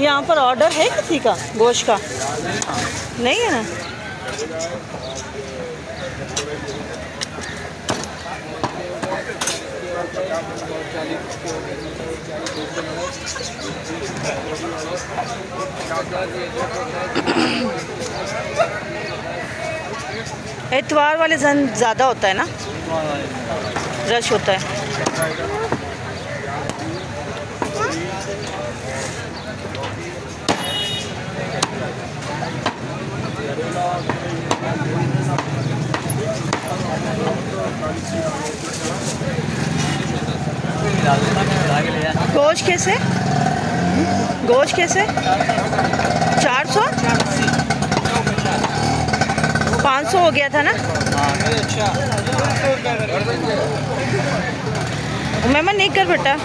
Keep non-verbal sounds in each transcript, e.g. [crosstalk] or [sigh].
यहाँ पर ऑर्डर है किसी का? गोश्त का? नहीं है ना? [coughs] एतवार वाले दिन ज़्यादा होता है ना? रश होता है। गोश्त कैसे? गोश्त कैसे? चार सौ? पाँच सौ हो गया था ना? मेहमान नहीं कर बेटा।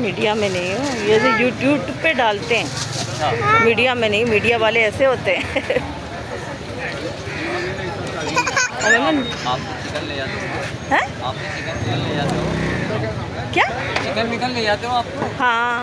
मीडिया में नहीं हूँ। ये यूट्यूब पे डालते हैं। मीडिया में नहीं मीडिया वाले ऐसे होते हैं। हो? हैं? हो? क्या? चिकन निकल ले जाते हो आप? हाँ हाँ।